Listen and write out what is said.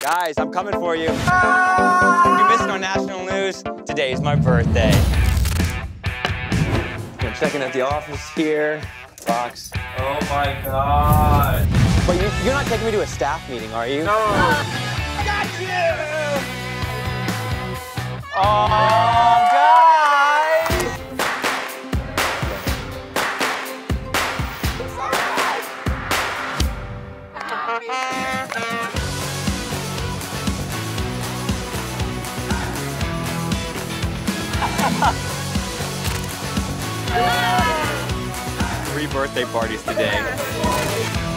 Guys, I'm coming for you. You're missing our national news. Today is my birthday. I'm checking at the office here. Fox. Oh my god. But you, you're not taking me to a staff meeting, are you? No. Got you! Oh, guys! Three birthday parties today.